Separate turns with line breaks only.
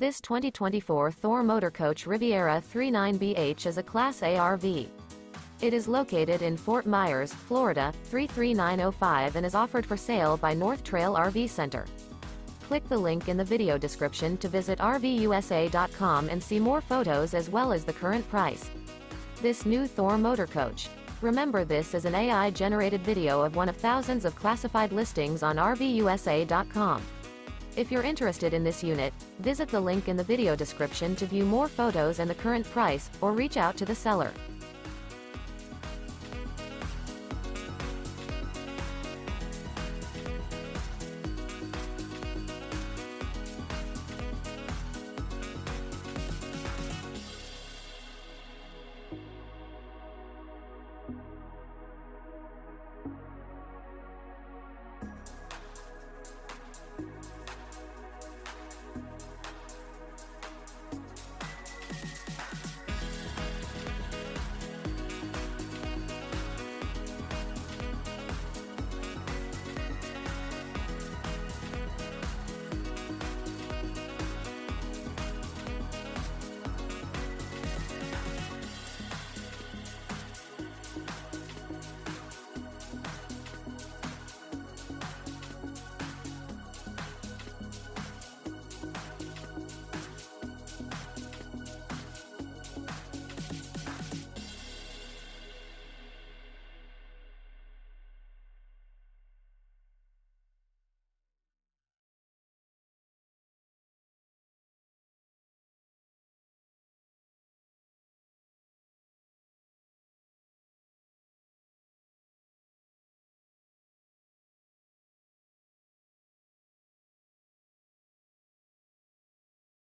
This 2024 Thor Motor Coach Riviera 39BH is a Class A RV. It is located in Fort Myers, Florida, 33905 and is offered for sale by North Trail RV Center. Click the link in the video description to visit RVUSA.com and see more photos as well as the current price. This new Thor Motor Coach. Remember this is an AI-generated video of one of thousands of classified listings on RVUSA.com. If you're interested in this unit, visit the link in the video description to view more photos and the current price, or reach out to the seller.